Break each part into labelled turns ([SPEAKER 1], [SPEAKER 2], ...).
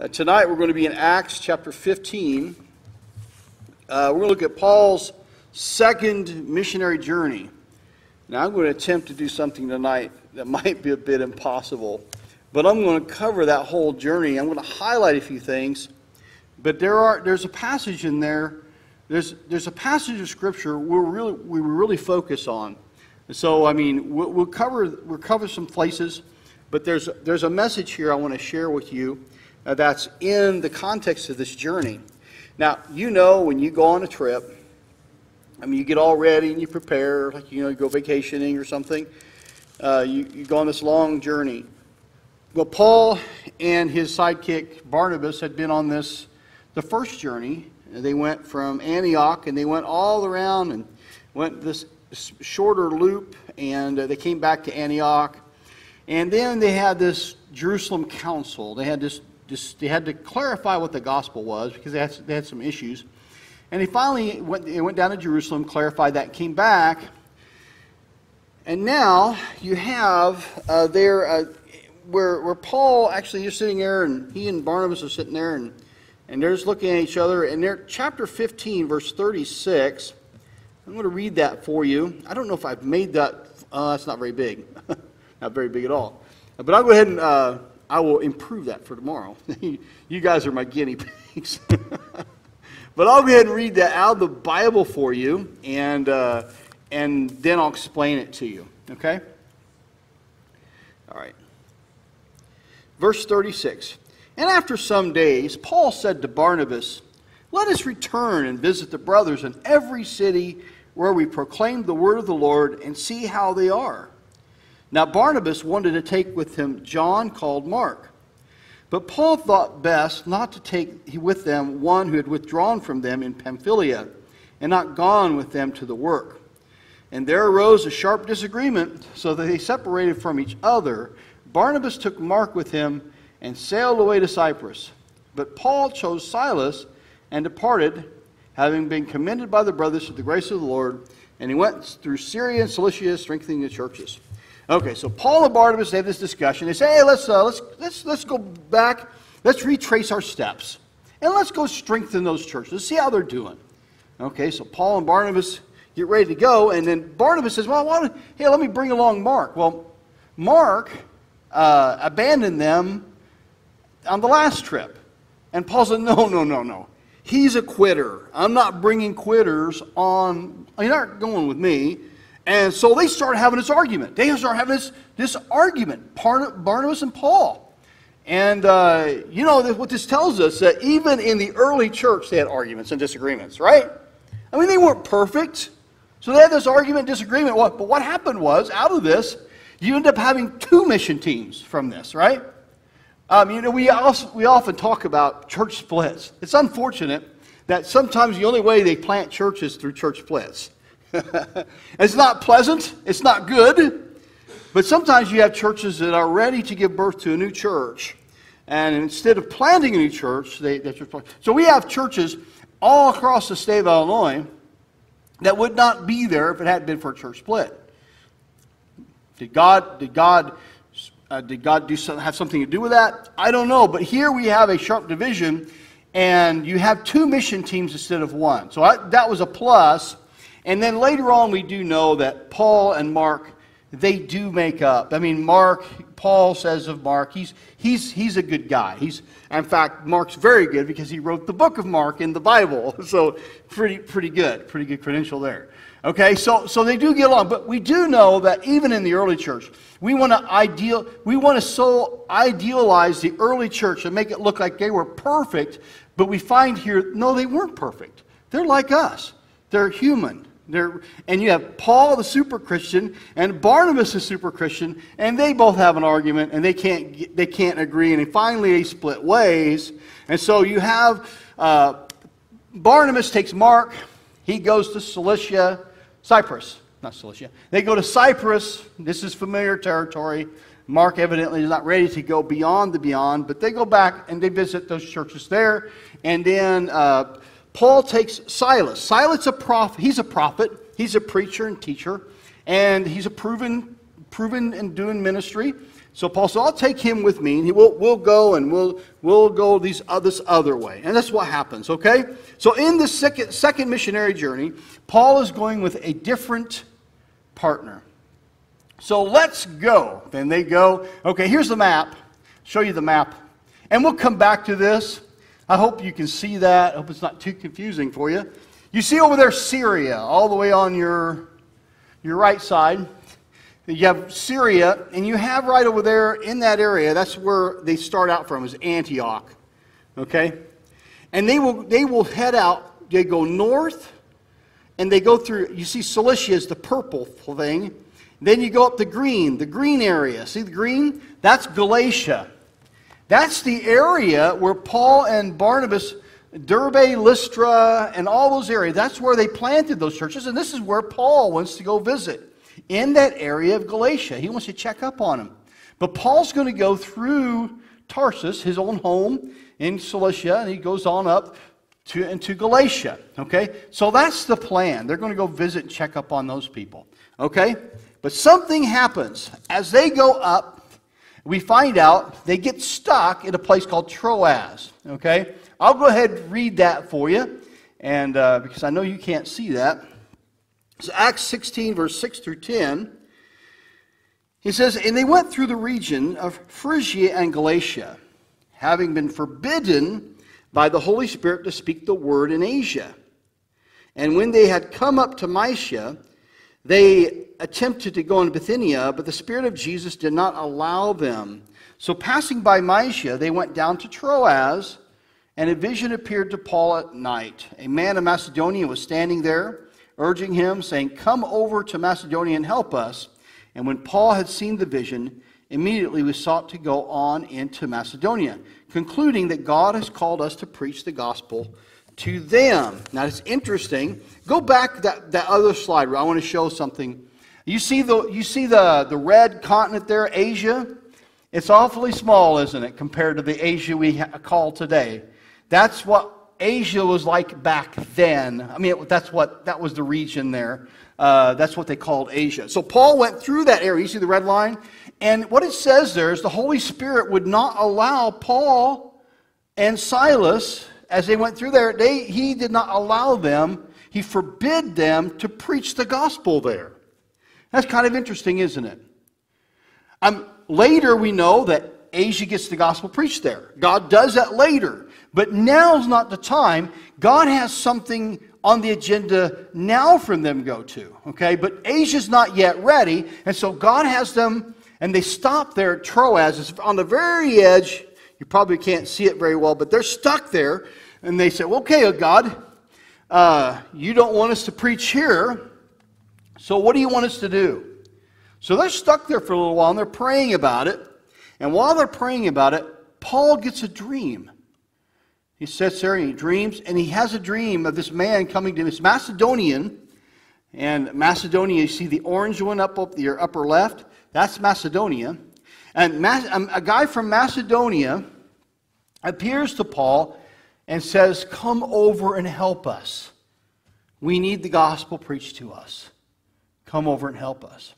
[SPEAKER 1] Uh, tonight we're going to be in Acts chapter 15. Uh, we're going to look at Paul's second missionary journey. Now I'm going to attempt to do something tonight that might be a bit impossible, but I'm going to cover that whole journey. I'm going to highlight a few things, but there are there's a passage in there. There's there's a passage of scripture we're really we really focus on. So I mean we'll, we'll cover we'll cover some places, but there's there's a message here I want to share with you uh, that's in the context of this journey. Now, you know when you go on a trip, I mean, you get all ready and you prepare, like, you know, you go vacationing or something. Uh, you, you go on this long journey. Well, Paul and his sidekick Barnabas had been on this, the first journey. They went from Antioch and they went all around and went this shorter loop and uh, they came back to Antioch. And then they had this Jerusalem council. They had this just, they had to clarify what the gospel was because they had, they had some issues. And they finally went, they went down to Jerusalem, clarified that, came back. And now you have uh, there uh, where, where Paul actually is sitting there, and he and Barnabas are sitting there, and, and they're just looking at each other. And they're chapter 15, verse 36. I'm going to read that for you. I don't know if I've made that. Uh, that's not very big. not very big at all. But I'll go ahead and uh, I will improve that for tomorrow. you guys are my guinea pigs. but I'll go ahead and read that out of the Bible for you, and, uh, and then I'll explain it to you. Okay? All right. Verse 36. And after some days, Paul said to Barnabas, Let us return and visit the brothers in every city where we proclaim the word of the Lord and see how they are. Now, Barnabas wanted to take with him John called Mark. But Paul thought best not to take with them one who had withdrawn from them in Pamphylia and not gone with them to the work. And there arose a sharp disagreement, so that they separated from each other. Barnabas took Mark with him and sailed away to Cyprus. But Paul chose Silas and departed, having been commended by the brothers to the grace of the Lord. And he went through Syria and Cilicia, strengthening the churches. Okay, so Paul and Barnabas they have this discussion. They say, hey, let's, uh, let's, let's, let's go back, let's retrace our steps, and let's go strengthen those churches. Let's see how they're doing. Okay, so Paul and Barnabas get ready to go, and then Barnabas says, well, hey, let me bring along Mark. Well, Mark uh, abandoned them on the last trip. And Paul said, no, no, no, no. He's a quitter. I'm not bringing quitters on. You're not going with me. And so they start having this argument. They start having this, this argument, Barnabas and Paul. And, uh, you know, what this tells us that even in the early church, they had arguments and disagreements, right? I mean, they weren't perfect. So they had this argument, disagreement. But what happened was, out of this, you end up having two mission teams from this, right? Um, you know, we, also, we often talk about church splits. It's unfortunate that sometimes the only way they plant churches through church splits. it's not pleasant, it's not good, but sometimes you have churches that are ready to give birth to a new church. And instead of planting a new church, they, they just so we have churches all across the state of Illinois that would not be there if it hadn't been for a church split. Did God did God uh, did God do some, have something to do with that? I don't know. But here we have a sharp division, and you have two mission teams instead of one. So I, that was a plus. And then later on, we do know that Paul and Mark, they do make up. I mean, Mark, Paul says of Mark, he's, he's, he's a good guy. He's, in fact, Mark's very good because he wrote the book of Mark in the Bible. So pretty, pretty good, pretty good credential there. Okay, so, so they do get along. But we do know that even in the early church, we want to ideal, we want to so idealize the early church and make it look like they were perfect. But we find here, no, they weren't perfect. They're like us. They're human. They're, and you have Paul, the super Christian, and Barnabas, the super Christian, and they both have an argument, and they can't, they can't agree, and finally they split ways. And so you have uh, Barnabas takes Mark, he goes to Cilicia, Cyprus, not Cilicia. They go to Cyprus. This is familiar territory. Mark evidently is not ready to go beyond the beyond, but they go back and they visit those churches there. And then uh, Paul takes Silas. Silas a prophet. He's a prophet. He's a preacher and teacher, and he's a proven, proven in doing ministry. So Paul said, I'll take him with me, and he will, we'll go and we'll, we'll go these, uh, this other way. And that's what happens, okay? So in this second, second missionary journey, Paul is going with a different partner. So let's go. Then they go. Okay, here's the map. Show you the map. And we'll come back to this. I hope you can see that. I hope it's not too confusing for you. You see over there Syria, all the way on your, your right side. You have Syria, and you have right over there in that area, that's where they start out from, is Antioch. Okay? And they will, they will head out, they go north, and they go through, you see Cilicia is the purple thing. Then you go up the green, the green area. See the green? That's Galatia. That's the area where Paul and Barnabas, Derbe, Lystra, and all those areas, that's where they planted those churches, and this is where Paul wants to go visit in that area of Galatia. He wants to check up on them. But Paul's going to go through Tarsus, his own home in Cilicia, and he goes on up to, into Galatia. Okay? So that's the plan. They're going to go visit and check up on those people. Okay? But something happens. As they go up, we find out they get stuck in a place called Troas. Okay? I'll go ahead and read that for you, and uh, because I know you can't see that. So Acts 16, verse 6 through 10. He says, And they went through the region of Phrygia and Galatia, having been forbidden by the Holy Spirit to speak the word in Asia. And when they had come up to Mysia, they attempted to go into Bithynia, but the Spirit of Jesus did not allow them. So passing by Mysia, they went down to Troas, and a vision appeared to Paul at night. A man of Macedonia was standing there urging him, saying, Come over to Macedonia and help us. And when Paul had seen the vision, immediately we sought to go on into Macedonia, concluding that God has called us to preach the gospel to them. Now it's interesting. Go back that, that other slide where I want to show something. You see the you see the, the red continent there, Asia? It's awfully small, isn't it, compared to the Asia we call today? That's what Asia was like back then. I mean, that's what that was the region there. Uh, that's what they called Asia. So Paul went through that area. You see the red line, and what it says there is the Holy Spirit would not allow Paul and Silas as they went through there. They, he did not allow them. He forbid them to preach the gospel there. That's kind of interesting, isn't it? Um, later, we know that Asia gets the gospel preached there. God does that later. But now's not the time. God has something on the agenda now for them to go to. Okay? But Asia's not yet ready. And so God has them, and they stop there at Troas. It's on the very edge. You probably can't see it very well, but they're stuck there. And they say, well, okay, oh God, uh, you don't want us to preach here. So what do you want us to do? So they're stuck there for a little while, and they're praying about it. And while they're praying about it, Paul gets a dream. He sits there and he dreams, and he has a dream of this man coming to him. It's Macedonian. And Macedonia, you see the orange one up, up your upper left? That's Macedonia. And um, a guy from Macedonia appears to Paul and says, Come over and help us. We need the gospel preached to us. Come over and help us.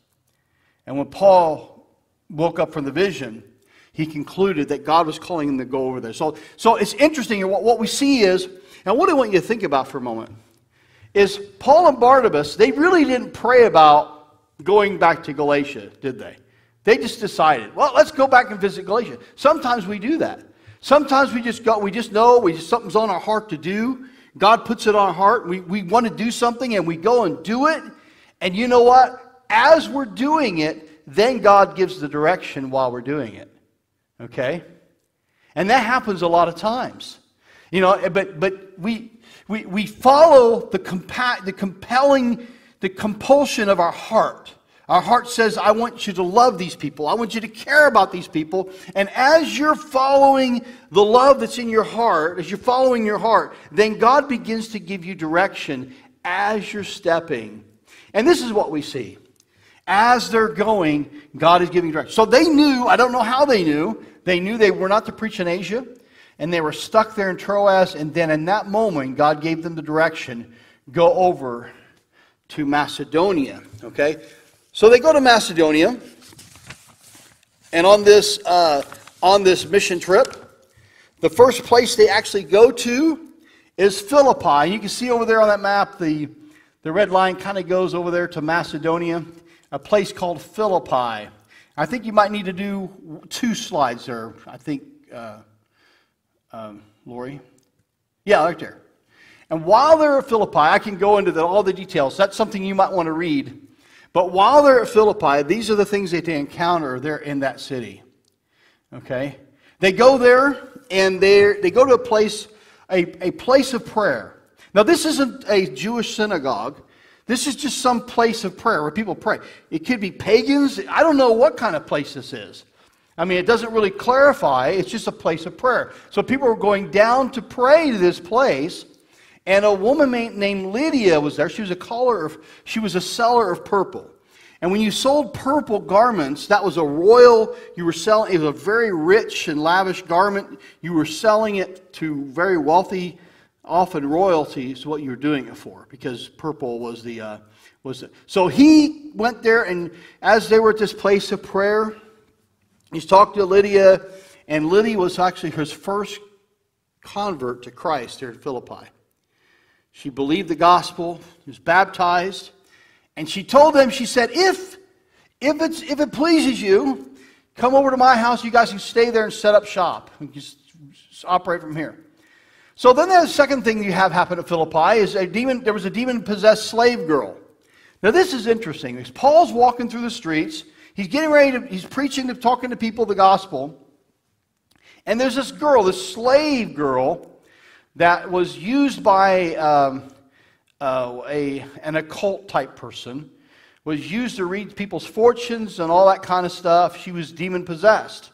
[SPEAKER 1] And when Paul woke up from the vision, he concluded that God was calling him to go over there. So, so it's interesting. What, what we see is, and what I want you to think about for a moment, is Paul and Barnabas, they really didn't pray about going back to Galatia, did they? They just decided, well, let's go back and visit Galatia. Sometimes we do that. Sometimes we just go, we just know we just, something's on our heart to do. God puts it on our heart. We, we want to do something and we go and do it. And you know what? As we're doing it, then God gives the direction while we're doing it. Okay? And that happens a lot of times. You know, but, but we, we, we follow the, compa- the compelling, the compulsion of our heart. Our heart says, I want you to love these people. I want you to care about these people. And as you're following the love that's in your heart, as you're following your heart, then God begins to give you direction as you're stepping. And this is what we see. As they're going, God is giving direction. So they knew, I don't know how they knew, they knew they were not to preach in Asia, and they were stuck there in Troas. And then in that moment, God gave them the direction go over to Macedonia. Okay? So they go to Macedonia. And on this, uh, on this mission trip, the first place they actually go to is Philippi. You can see over there on that map, the, the red line kind of goes over there to Macedonia, a place called Philippi. I think you might need to do two slides there. I think, uh, um, Lori? Yeah, right there. And while they're at Philippi, I can go into the, all the details. That's something you might want to read. But while they're at Philippi, these are the things that they encounter there in that city. Okay? They go there and they they go to a place, a, a place of prayer. Now, this isn't a Jewish synagogue. This is just some place of prayer where people pray. It could be pagans. I don't know what kind of place this is. I mean, it doesn't really clarify. It's just a place of prayer. So people were going down to pray to this place. And a woman named Lydia was there. She was a caller of, she was a seller of purple. And when you sold purple garments, that was a royal, you were selling, it was a very rich and lavish garment. You were selling it to very wealthy, often royalties, what you were doing it for, because purple was the, uh, was the. So he went there, and as they were at this place of prayer, he's talked to Lydia, and Lydia was actually his first convert to Christ here in Philippi. She believed the gospel, was baptized. And she told them, she said, if, if, it's, if it pleases you, come over to my house. You guys can stay there and set up shop. And just operate from here. So then the second thing you have happen at Philippi is a demon, there was a demon-possessed slave girl. Now this is interesting. Because Paul's walking through the streets. He's getting ready to, he's preaching, to, talking to people the gospel. And there's this girl, this slave girl, that was used by um, uh, a, an occult type person, was used to read people's fortunes and all that kind of stuff. She was demon possessed.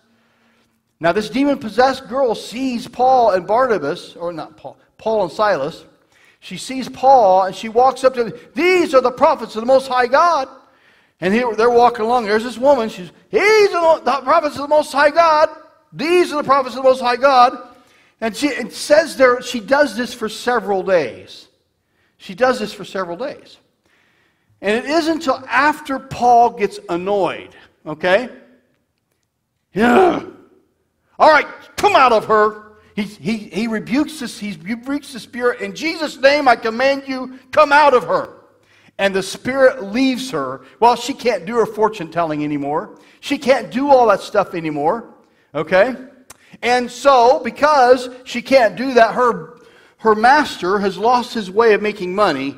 [SPEAKER 1] Now, this demon possessed girl sees Paul and Barnabas, or not Paul, Paul and Silas. She sees Paul and she walks up to them. These are the prophets of the Most High God. And here they're walking along. There's this woman. She's, These are the prophets of the Most High God. These are the prophets of the Most High God. And she says there, she does this for several days. She does this for several days. And it isn't until after Paul gets annoyed, okay? Yeah. Out of her. He, he, he rebukes this, he rebukes the spirit. In Jesus' name, I command you, come out of her. And the spirit leaves her. Well, she can't do her fortune telling anymore. She can't do all that stuff anymore. Okay? And so, because she can't do that, her her master has lost his way of making money,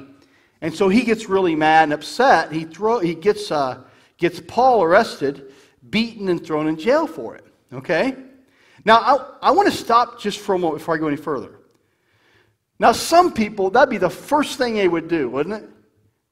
[SPEAKER 1] and so he gets really mad and upset. He, throw, he gets, uh, gets Paul arrested, beaten, and thrown in jail for it. Okay? Now, I, I want to stop just for a moment before I go any further. Now, some people, that'd be the first thing they would do, wouldn't it?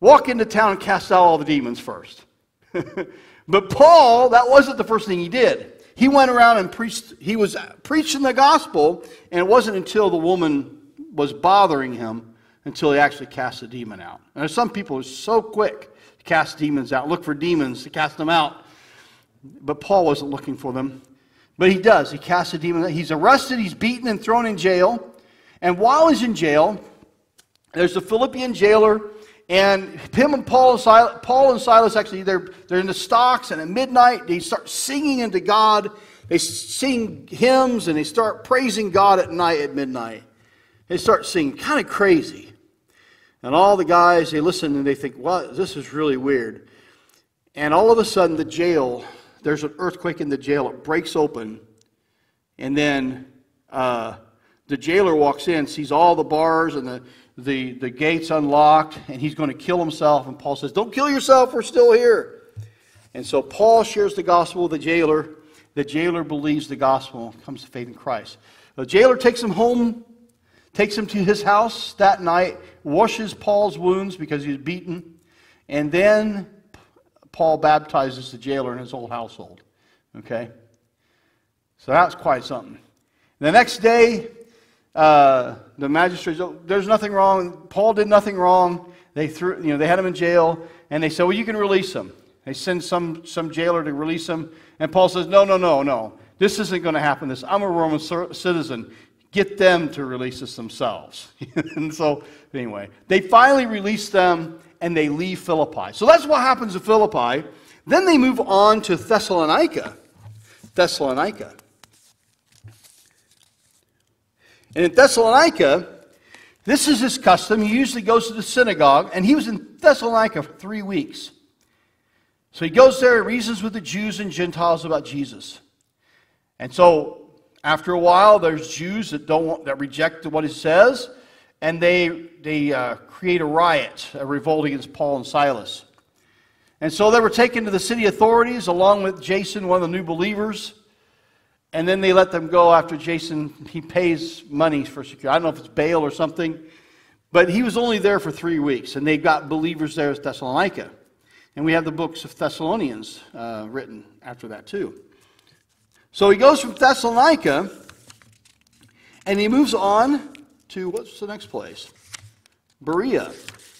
[SPEAKER 1] Walk into town and cast out all the demons first. but Paul, that wasn't the first thing he did. He went around and preached, he was preaching the gospel, and it wasn't until the woman was bothering him until he actually cast the demon out. And there's some people who are so quick to cast demons out, look for demons to cast them out. But Paul wasn't looking for them. But he does. He casts a demon. He's arrested, he's beaten, and thrown in jail. And while he's in jail, there's a Philippian jailer, and him and Paul and Silas, Paul and Silas actually, they're, they're in the stocks, and at midnight, they start singing into God. They sing hymns, and they start praising God at night at midnight. They start singing kind of crazy. And all the guys, they listen and they think, well, this is really weird. And all of a sudden, the jail, there's an earthquake in the jail. It breaks open. And then uh, the jailer walks in, sees all the bars and the, the, the gates unlocked, and he's going to kill himself. And Paul says, Don't kill yourself, we're still here. And so Paul shares the gospel with the jailer. The jailer believes the gospel, comes to faith in Christ. The jailer takes him home takes him to his house that night, washes Paul's wounds because he was beaten, and then Paul baptizes the jailer and his whole household. Okay? So that's quite something. The next day, uh, the magistrates, oh, there's nothing wrong. Paul did nothing wrong. They threw, you know, they had him in jail, and they said, well, you can release him. They send some, some jailer to release him, and Paul says, no, no, no, no. This isn't going to happen. This, I'm a Roman citizen get them to release us themselves. and so, anyway, they finally release them and they leave Philippi. So that's what happens to Philippi. Then they move on to Thessalonica. Thessalonica. And in Thessalonica, this is his custom. He usually goes to the synagogue, and he was in Thessalonica for three weeks. So he goes there, reasons with the Jews and Gentiles about Jesus. And so after a while, there's Jews that don't want, that reject what he says, and they they uh, create a riot, a revolt against Paul and Silas. And so they were taken to the city authorities along with Jason, one of the new believers. And then they let them go after Jason, he pays money for security. I don't know if it's bail or something, but he was only there for three weeks, and they got believers there at Thessalonica. And we have the books of Thessalonians uh, written after that, too. So he goes from Thessalonica, and he moves on to what's the next place? Berea.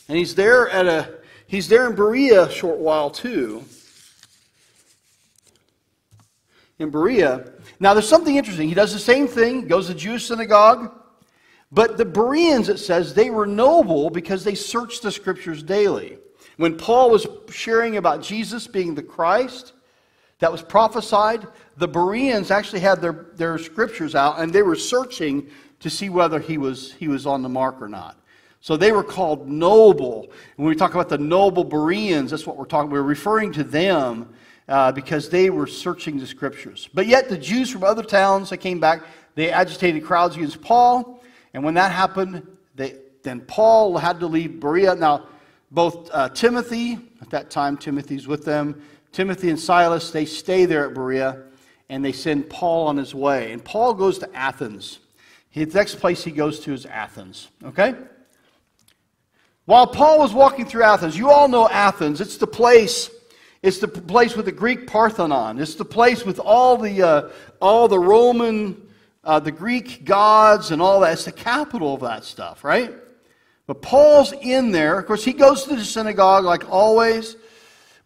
[SPEAKER 1] And he's there at a he's there in Berea a short while too. In Berea. Now there's something interesting. He does the same thing, goes to the Jewish synagogue, but the Bereans, it says, they were noble because they searched the scriptures daily. When Paul was sharing about Jesus being the Christ that was prophesied, the Bereans actually had their, their scriptures out and they were searching to see whether he was, he was on the mark or not. So they were called noble. When we talk about the noble Bereans, that's what we're talking. We're referring to them uh, because they were searching the scriptures. But yet the Jews from other towns that came back, they agitated crowds against Paul. And when that happened, they, then Paul had to leave Berea. Now, both uh, Timothy, at that time Timothy's with them, Timothy and Silas, they stay there at Berea and they send Paul on his way. And Paul goes to Athens. The next place he goes to is Athens. Okay? While Paul was walking through Athens, you all know Athens. It's the place. It's the place with the Greek Parthenon. It's the place with all the uh, all the Roman, uh, the Greek gods and all that. It's the capital of that stuff, right? But Paul's in there. Of course, he goes to the synagogue like always.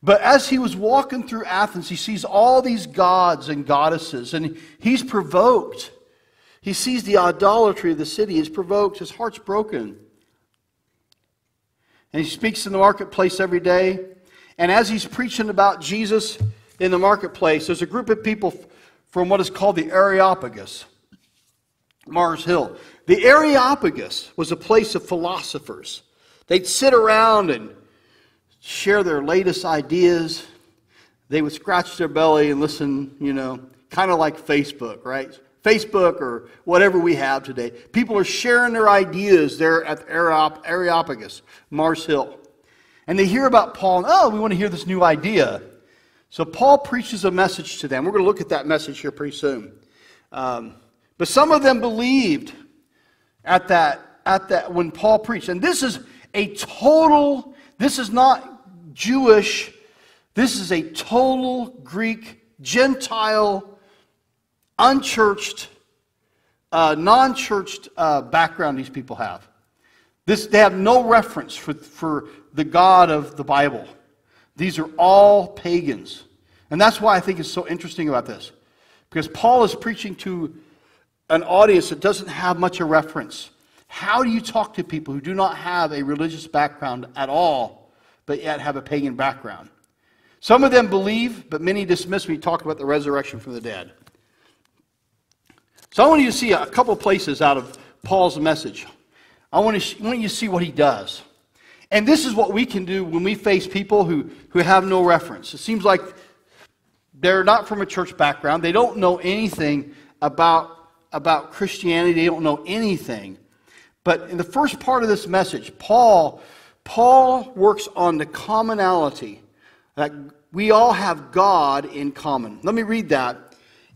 [SPEAKER 1] But as he was walking through Athens, he sees all these gods and goddesses, and he's provoked. He sees the idolatry of the city. He's provoked. His heart's broken. And he speaks in the marketplace every day. And as he's preaching about Jesus in the marketplace, there's a group of people from what is called the Areopagus, Mars Hill. The Areopagus was a place of philosophers. They'd sit around and share their latest ideas. They would scratch their belly and listen, you know, kind of like Facebook, right? Facebook or whatever we have today. People are sharing their ideas there at the Areopagus, Mars Hill. And they hear about Paul, and oh, we want to hear this new idea. So Paul preaches a message to them. We're going to look at that message here pretty soon. Um, but some of them believed at that, at that when Paul preached. And this is a total, this is not Jewish, this is a total Greek, Gentile unchurched, uh, non churched uh, background these people have. This, they have no reference for, for the God of the Bible. These are all pagans. And that's why I think it's so interesting about this. Because Paul is preaching to an audience that doesn't have much of reference. How do you talk to people who do not have a religious background at all, but yet have a pagan background? Some of them believe, but many dismiss you talk about the resurrection from the dead. So I want you to see a couple places out of Paul's message. I want, to, want you to see what he does. And this is what we can do when we face people who, who have no reference. It seems like they're not from a church background. They don't know anything about, about Christianity. They don't know anything. But in the first part of this message, Paul, Paul works on the commonality that we all have God in common. Let me read that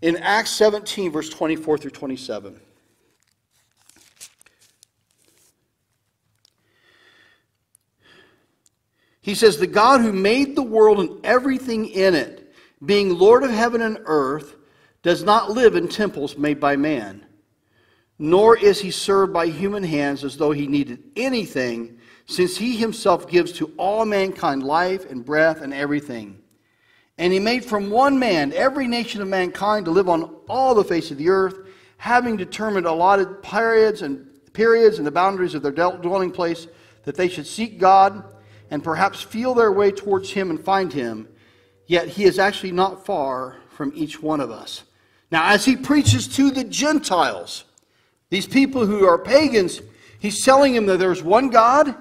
[SPEAKER 1] in Acts 17, verse 24 through 27. He says, The God who made the world and everything in it, being Lord of heaven and earth, does not live in temples made by man, nor is he served by human hands as though he needed anything, since he himself gives to all mankind life and breath and everything. And he made from one man every nation of mankind to live on all the face of the earth, having determined allotted periods and periods and the boundaries of their dwelling place, that they should seek God and perhaps feel their way towards him and find him. Yet he is actually not far from each one of us. Now, as he preaches to the Gentiles, these people who are pagans, he's telling them that there's one God.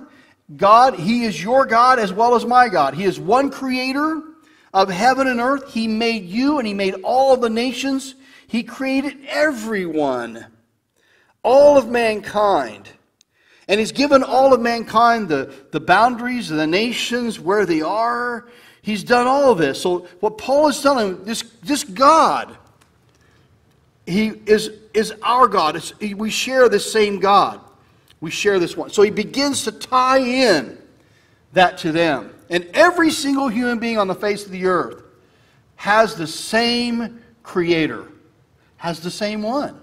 [SPEAKER 1] God, he is your God as well as my God. He is one creator of heaven and earth. He made you and he made all the nations. He created everyone, all of mankind. And he's given all of mankind the, the boundaries of the nations, where they are. He's done all of this. So what Paul is telling this, this God, he is, is our God. It's, we share the same God. We share this one. So he begins to tie in that to them. And every single human being on the face of the earth has the same creator, has the same one.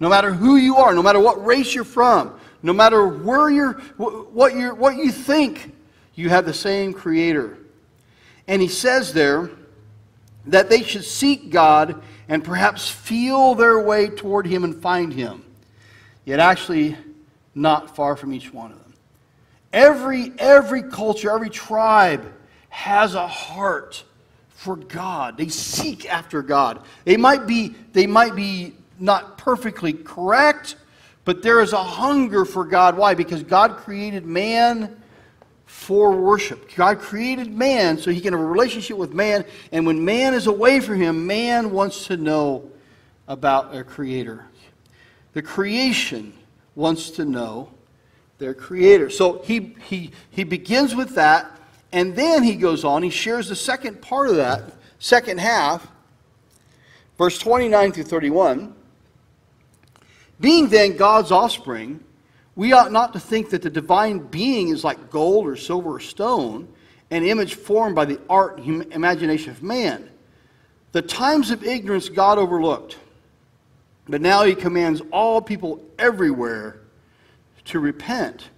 [SPEAKER 1] No matter who you are, no matter what race you're from, no matter where you're, what, you're, what you think, you have the same creator. And he says there that they should seek God and perhaps feel their way toward him and find him. Yet actually not far from each one of them. Every, every culture, every tribe has a heart for God. They seek after God. They might be, they might be not perfectly correct, but there is a hunger for God. Why? Because God created man for worship. God created man so he can have a relationship with man, and when man is away from him, man wants to know about a creator. The creation wants to know their creator. So he, he, he begins with that, and then he goes on, he shares the second part of that, second half, verse 29 through 31. Being then God's offspring, we ought not to think that the divine being is like gold or silver or stone, an image formed by the art and imagination of man. The times of ignorance God overlooked, but now he commands all people everywhere to repent,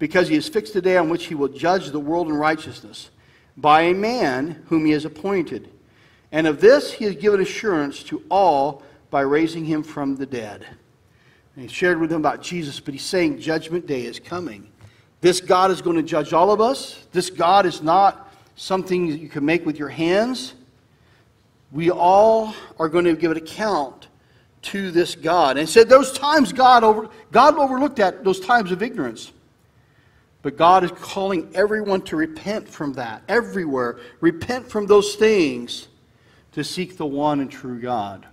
[SPEAKER 1] because he has fixed a day on which he will judge the world in righteousness by a man whom he has appointed. And of this he has given assurance to all by raising him from the dead. And he shared with them about Jesus, but he's saying judgment day is coming. This God is going to judge all of us. This God is not something that you can make with your hands. We all are going to give an account to this God. And said those times God over God overlooked at those times of ignorance. But God is calling everyone to repent from that. Everywhere. Repent from those things to seek the one and true God.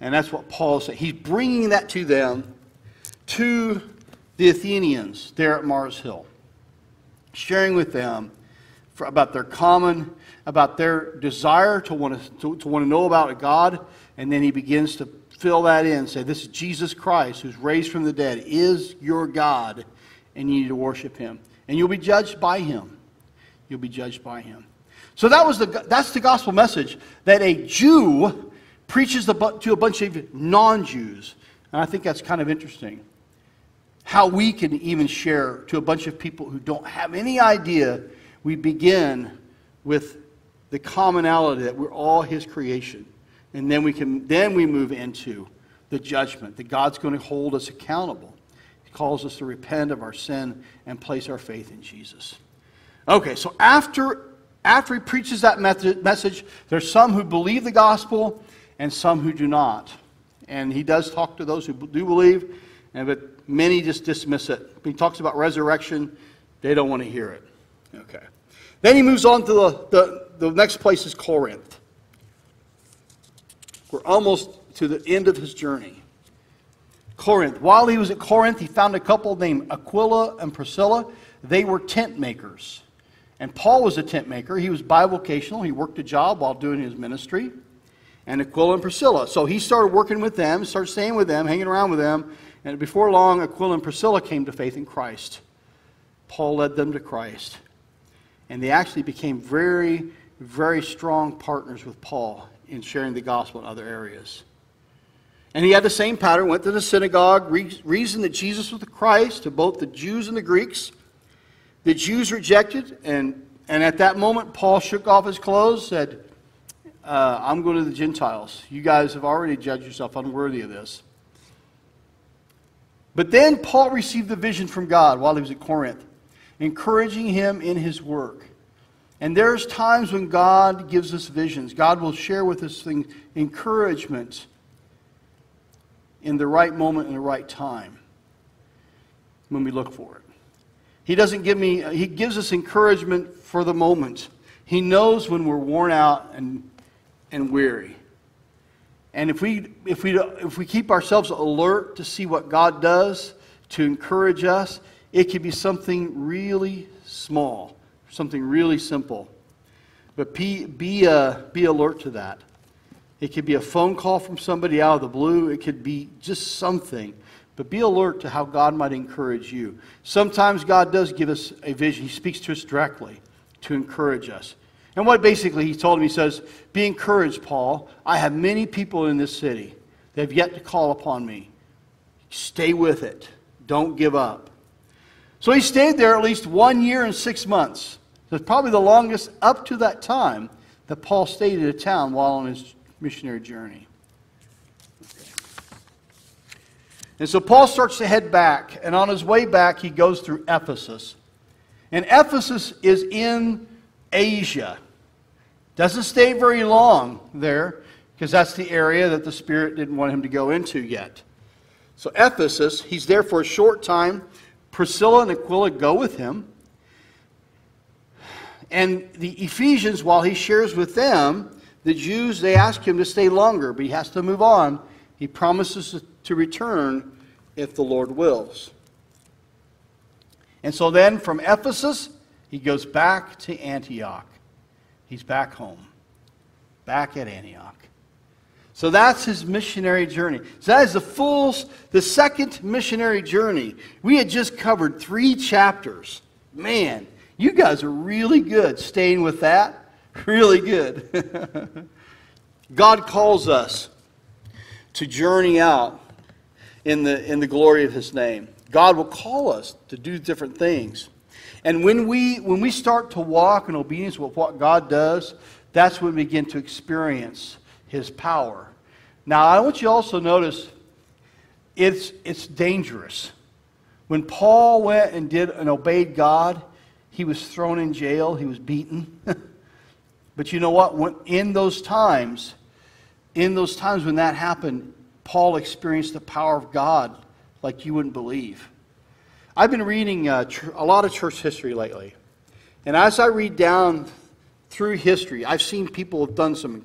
[SPEAKER 1] And that's what Paul said. He's bringing that to them, to the Athenians there at Mars Hill, sharing with them for, about their common, about their desire to want to, to want to know about a God. And then he begins to fill that in, say, This is Jesus Christ who's raised from the dead, is your God, and you need to worship him. And you'll be judged by him. You'll be judged by him. So that was the, that's the gospel message that a Jew preaches to a bunch of non Jews. And I think that's kind of interesting. How we can even share to a bunch of people who don't have any idea. We begin with the commonality that we're all His creation. And then we, can, then we move into the judgment that God's going to hold us accountable. He calls us to repent of our sin and place our faith in Jesus. Okay, so after, after he preaches that message, there's some who believe the gospel and some who do not. And he does talk to those who do believe, and but many just dismiss it. He talks about resurrection, they don't want to hear it. Okay. Then he moves on to the, the, the next place is Corinth. We're almost to the end of his journey. Corinth. While he was at Corinth, he found a couple named Aquila and Priscilla. They were tent makers. And Paul was a tent maker. He was bivocational. He worked a job while doing his ministry and Aquila and Priscilla. So he started working with them, started staying with them, hanging around with them. And before long, Aquila and Priscilla came to faith in Christ. Paul led them to Christ. And they actually became very, very strong partners with Paul in sharing the gospel in other areas. And he had the same pattern, went to the synagogue, reasoned that Jesus was the Christ to both the Jews and the Greeks. The Jews rejected, and, and at that moment, Paul shook off his clothes, said, uh, I'm going to the Gentiles. You guys have already judged yourself unworthy of this. But then Paul received the vision from God while he was at Corinth, encouraging him in his work. And there's times when God gives us visions. God will share with us things, encouragement in the right moment and the right time when we look for it. He doesn't give me, he gives us encouragement for the moment. He knows when we're worn out and, and weary. And if we, if, we, if we keep ourselves alert to see what God does to encourage us, it could be something really small, something really simple. But be, be, uh, be alert to that. It could be a phone call from somebody out of the blue. It could be just something. But be alert to how God might encourage you. Sometimes God does give us a vision. He speaks to us directly to encourage us. And what basically he told him, he says, Be encouraged, Paul. I have many people in this city. that have yet to call upon me. Stay with it. Don't give up. So he stayed there at least one year and six months. That's probably the longest up to that time that Paul stayed in a town while on his missionary journey. And so Paul starts to head back, and on his way back, he goes through Ephesus. And Ephesus is in Asia. Doesn't stay very long there, because that's the area that the Spirit didn't want him to go into yet. So, Ephesus, he's there for a short time. Priscilla and Aquila go with him. And the Ephesians, while he shares with them, the Jews, they ask him to stay longer, but he has to move on. He promises to return if the Lord wills. And so then from Ephesus, he goes back to Antioch. He's back home, back at Antioch. So that's his missionary journey. So that is the full, the second missionary journey. We had just covered three chapters. Man, you guys are really good staying with that. Really good. God calls us to journey out in the, in the glory of his name. God will call us to do different things. And when we, when we start to walk in obedience with what God does, that's when we begin to experience his power. Now, I want you also notice it's, it's dangerous. When Paul went and did and obeyed God, he was thrown in jail, he was beaten. but you know what? When, in those times, in those times when that happened, Paul experienced the power of God like you wouldn't believe. I've been reading uh, a lot of church history lately. And as I read down through history, I've seen people have done some,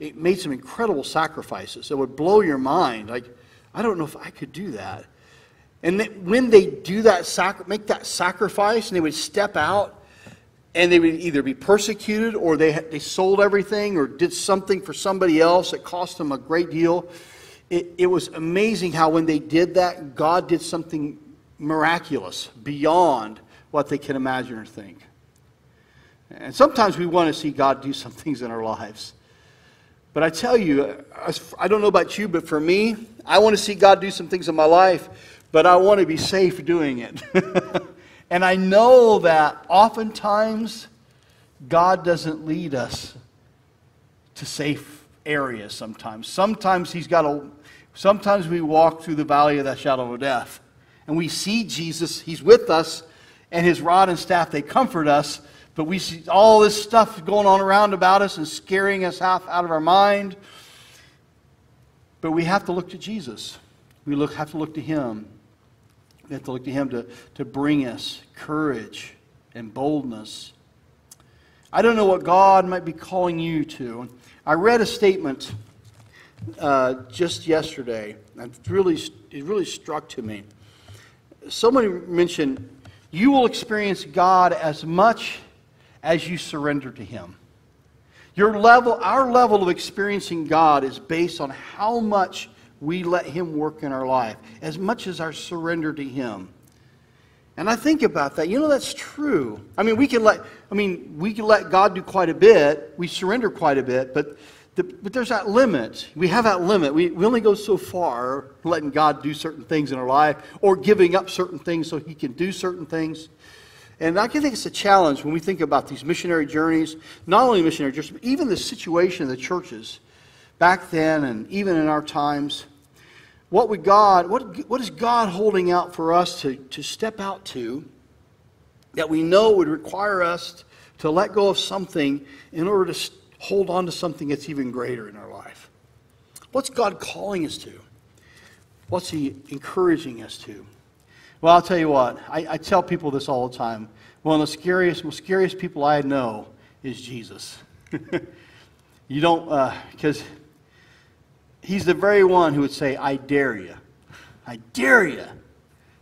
[SPEAKER 1] made some incredible sacrifices that would blow your mind. Like, I don't know if I could do that. And when they do that, sac- make that sacrifice, and they would step out, and they would either be persecuted or they, they sold everything or did something for somebody else that cost them a great deal. It, it was amazing how when they did that, God did something miraculous beyond what they can imagine or think. And sometimes we want to see God do some things in our lives. But I tell you, I don't know about you, but for me, I want to see God do some things in my life but I want to be safe doing it. and I know that oftentimes God doesn't lead us to safe areas sometimes. Sometimes He's got a, sometimes we walk through the valley of the shadow of death and we see Jesus, He's with us, and His rod and staff, they comfort us. But we see all this stuff going on around about us and scaring us half out of our mind. But we have to look to Jesus. We look, have to look to Him. We have to look to Him to, to bring us courage and boldness. I don't know what God might be calling you to. I read a statement uh, just yesterday. It really, it really struck to me. Somebody mentioned, you will experience God as much as you surrender to Him. Your level, our level of experiencing God is based on how much we let Him work in our life as much as our surrender to Him. And I think about that. You know, that's true. I mean, we can let, I mean, we can let God do quite a bit. We surrender quite a bit, but, the, but there's that limit. We have that limit. We, we only go so far letting God do certain things in our life or giving up certain things so He can do certain things. And I think it's a challenge when we think about these missionary journeys, not only missionary journeys, but even the situation of the churches back then and even in our times what would God, what, what is God holding out for us to, to step out to that we know would require us to let go of something in order to hold on to something that's even greater in our life. What's God calling us to? What's He encouraging us to? Well, I'll tell you what, I, I tell people this all the time. One of the scariest, most scariest people I know is Jesus. you don't, uh, because he's the very one who would say, I dare you. I dare you. And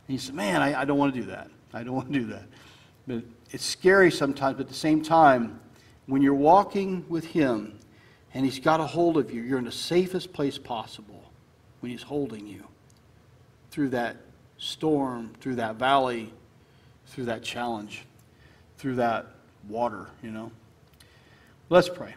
[SPEAKER 1] he said, Man, I, I don't want to do that. I don't want to do that. But it's scary sometimes, but at the same time, when you're walking with him and he's got a hold of you, you're in the safest place possible when he's holding you through that storm, through that valley, through that challenge, through that water, you know. Let's pray.